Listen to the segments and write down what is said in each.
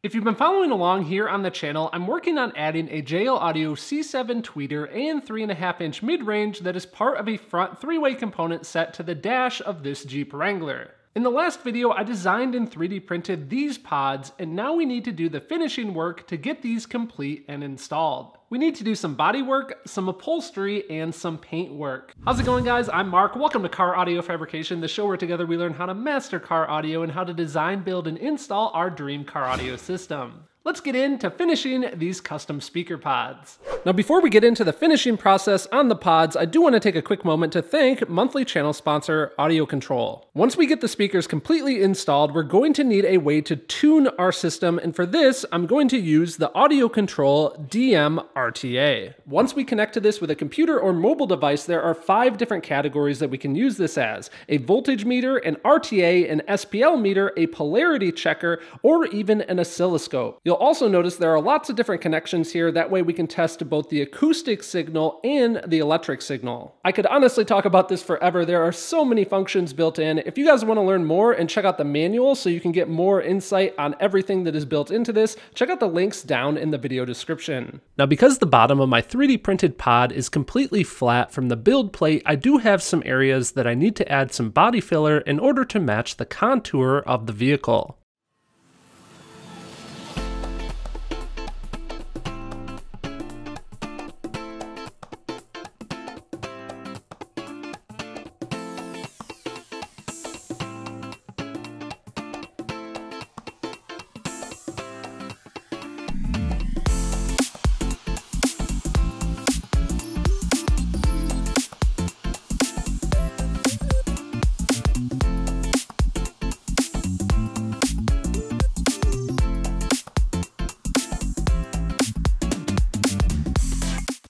If you've been following along here on the channel, I'm working on adding a JL Audio C7 tweeter and 3.5 inch mid-range that is part of a front three-way component set to the dash of this Jeep Wrangler. In the last video, I designed and 3D printed these pods, and now we need to do the finishing work to get these complete and installed. We need to do some body work, some upholstery, and some paint work. How's it going guys? I'm Mark. Welcome to Car Audio Fabrication, the show where together we learn how to master car audio and how to design, build, and install our dream car audio system let's get into finishing these custom speaker pods. Now before we get into the finishing process on the pods, I do want to take a quick moment to thank monthly channel sponsor Audio Control. Once we get the speakers completely installed, we're going to need a way to tune our system, and for this, I'm going to use the Audio Control DM RTA. Once we connect to this with a computer or mobile device, there are five different categories that we can use this as. A voltage meter, an RTA, an SPL meter, a polarity checker, or even an oscilloscope. You'll also notice there are lots of different connections here. That way we can test both the acoustic signal and the electric signal. I could honestly talk about this forever. There are so many functions built in. If you guys want to learn more and check out the manual so you can get more insight on everything that is built into this, check out the links down in the video description. Now, because the bottom of my 3D printed pod is completely flat from the build plate, I do have some areas that I need to add some body filler in order to match the contour of the vehicle.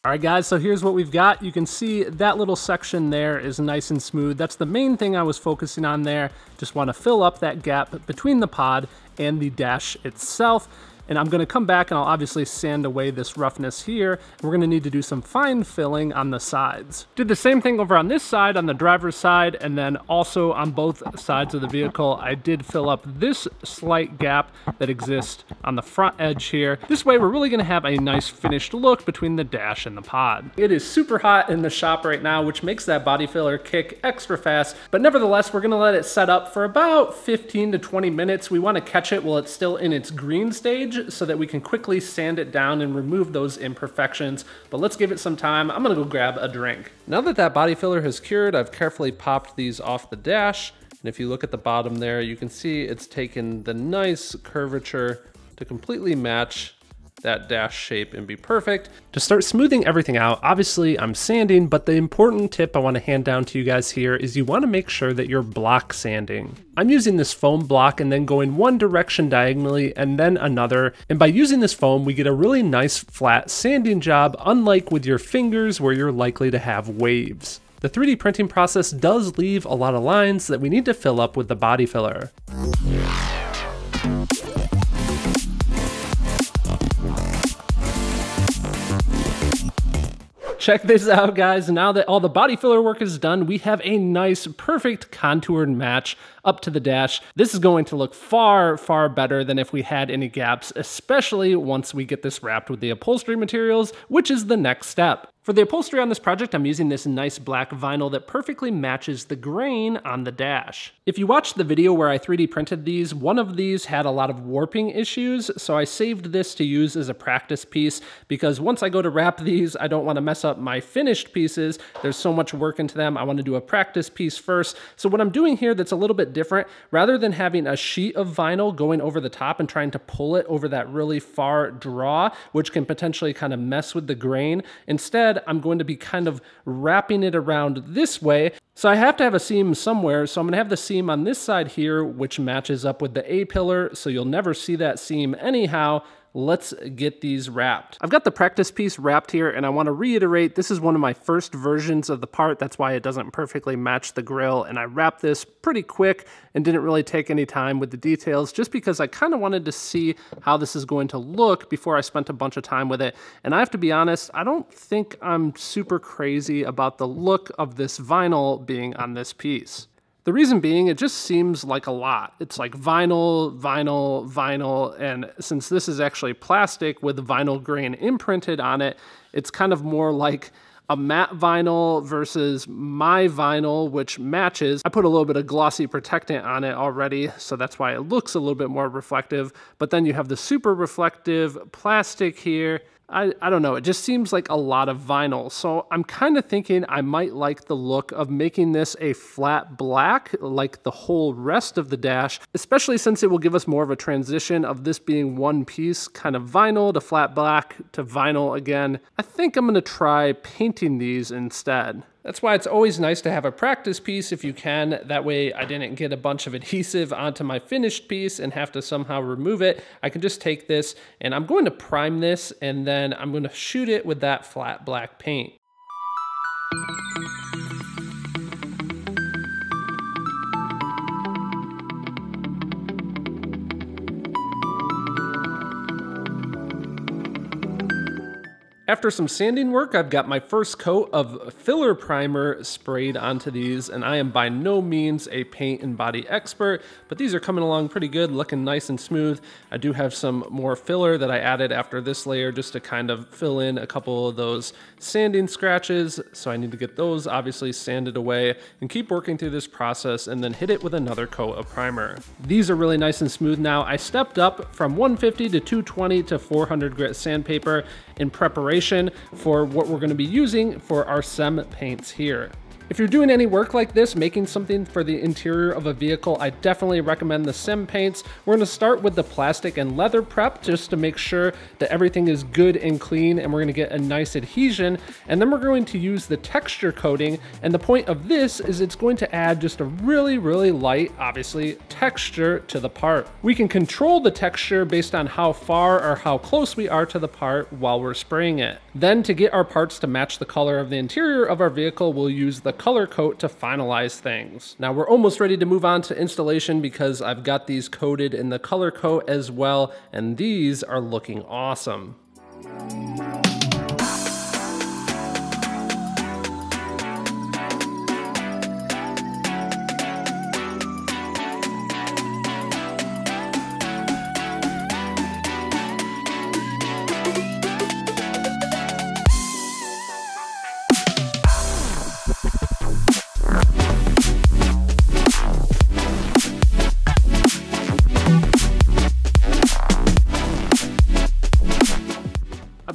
All right, guys, so here's what we've got. You can see that little section there is nice and smooth. That's the main thing I was focusing on there. Just want to fill up that gap between the pod and the dash itself. And I'm gonna come back and I'll obviously sand away this roughness here. We're gonna need to do some fine filling on the sides. Did the same thing over on this side, on the driver's side, and then also on both sides of the vehicle, I did fill up this slight gap that exists on the front edge here. This way, we're really gonna have a nice finished look between the dash and the pod. It is super hot in the shop right now, which makes that body filler kick extra fast, but nevertheless, we're gonna let it set up for about 15 to 20 minutes. We wanna catch it while it's still in its green stage so that we can quickly sand it down and remove those imperfections. But let's give it some time. I'm gonna go grab a drink. Now that that body filler has cured, I've carefully popped these off the dash. And if you look at the bottom there, you can see it's taken the nice curvature to completely match that dash shape and be perfect. To start smoothing everything out, obviously I'm sanding, but the important tip I wanna hand down to you guys here is you wanna make sure that you're block sanding. I'm using this foam block and then going one direction diagonally and then another. And by using this foam, we get a really nice flat sanding job, unlike with your fingers where you're likely to have waves. The 3D printing process does leave a lot of lines that we need to fill up with the body filler. Check this out, guys. Now that all the body filler work is done, we have a nice, perfect contoured match up to the dash. This is going to look far, far better than if we had any gaps, especially once we get this wrapped with the upholstery materials, which is the next step. For the upholstery on this project, I'm using this nice black vinyl that perfectly matches the grain on the dash. If you watched the video where I 3D printed these, one of these had a lot of warping issues, so I saved this to use as a practice piece because once I go to wrap these, I don't want to mess up my finished pieces. There's so much work into them. I want to do a practice piece first. So what I'm doing here that's a little bit different, rather than having a sheet of vinyl going over the top and trying to pull it over that really far draw, which can potentially kind of mess with the grain, instead I'm going to be kind of wrapping it around this way. So I have to have a seam somewhere. So I'm to have the seam on this side here, which matches up with the A-pillar. So you'll never see that seam anyhow let's get these wrapped. I've got the practice piece wrapped here and I want to reiterate this is one of my first versions of the part that's why it doesn't perfectly match the grill and I wrapped this pretty quick and didn't really take any time with the details just because I kind of wanted to see how this is going to look before I spent a bunch of time with it and I have to be honest I don't think I'm super crazy about the look of this vinyl being on this piece. The reason being, it just seems like a lot. It's like vinyl, vinyl, vinyl, and since this is actually plastic with vinyl grain imprinted on it, it's kind of more like a matte vinyl versus my vinyl, which matches. I put a little bit of glossy protectant on it already, so that's why it looks a little bit more reflective. But then you have the super reflective plastic here I, I don't know, it just seems like a lot of vinyl. So I'm kind of thinking I might like the look of making this a flat black, like the whole rest of the dash, especially since it will give us more of a transition of this being one piece, kind of vinyl to flat black to vinyl again. I think I'm gonna try painting these instead. That's why it's always nice to have a practice piece if you can. That way I didn't get a bunch of adhesive onto my finished piece and have to somehow remove it. I can just take this and I'm going to prime this and then I'm going to shoot it with that flat black paint. After some sanding work, I've got my first coat of filler primer sprayed onto these, and I am by no means a paint and body expert, but these are coming along pretty good, looking nice and smooth. I do have some more filler that I added after this layer just to kind of fill in a couple of those sanding scratches, so I need to get those obviously sanded away and keep working through this process and then hit it with another coat of primer. These are really nice and smooth now. I stepped up from 150 to 220 to 400 grit sandpaper in preparation for what we're going to be using for our SEM paints here. If you're doing any work like this, making something for the interior of a vehicle, I definitely recommend the SEM paints. We're gonna start with the plastic and leather prep just to make sure that everything is good and clean and we're gonna get a nice adhesion. And then we're going to use the texture coating. And the point of this is it's going to add just a really, really light, obviously, texture to the part. We can control the texture based on how far or how close we are to the part while we're spraying it. Then to get our parts to match the color of the interior of our vehicle, we'll use the color coat to finalize things. Now we're almost ready to move on to installation because I've got these coated in the color coat as well, and these are looking awesome.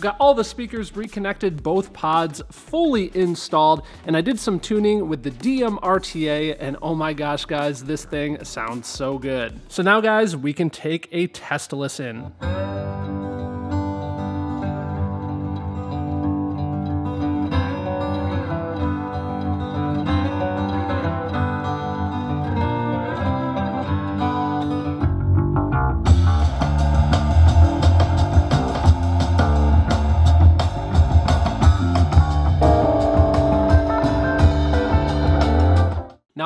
Got all the speakers reconnected, both pods fully installed, and I did some tuning with the DM-RTA, and oh my gosh, guys, this thing sounds so good. So now, guys, we can take a test listen.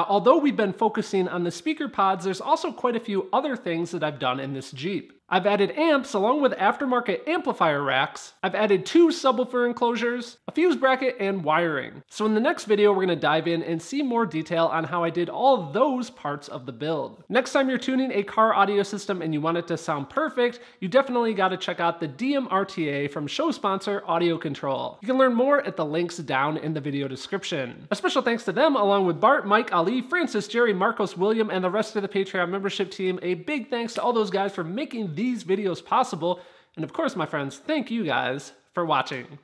Although we've been focusing on the speaker pods, there's also quite a few other things that I've done in this Jeep. I've added amps along with aftermarket amplifier racks. I've added two subwoofer enclosures, a fuse bracket, and wiring. So in the next video, we're gonna dive in and see more detail on how I did all those parts of the build. Next time you're tuning a car audio system and you want it to sound perfect, you definitely gotta check out the DM-RTA from show sponsor Audio Control. You can learn more at the links down in the video description. A special thanks to them along with Bart, Mike, Ali, Francis, Jerry, Marcos, William, and the rest of the Patreon membership team. A big thanks to all those guys for making these videos possible. And of course, my friends, thank you guys for watching.